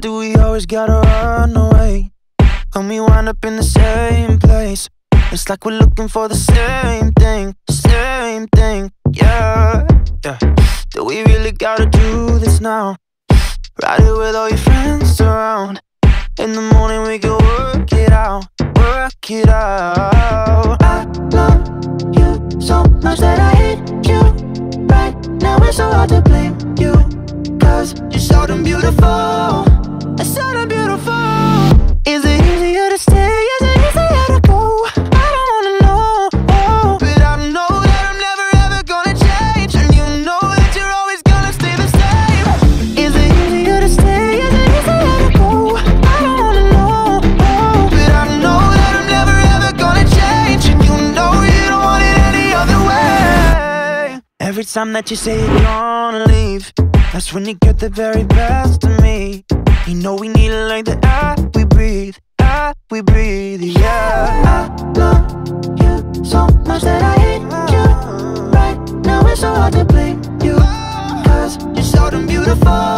do we always gotta run away? When we wind up in the same place. It's like we're looking for the same thing Same thing, yeah, yeah. Do we really gotta do this now? Ride it with all your friends around. In the morning we can work it out Work it out. I love you so much that I hate you. Right now it's so hard to blame you. Cause you're so damn beautiful Every time that you say you're gonna leave That's when you get the very best of me. You know we need it like the air we breathe Air we breathe, yeah. I love you so much that I hate you. Right now it's so hard to blame you Cause you're so damn beautiful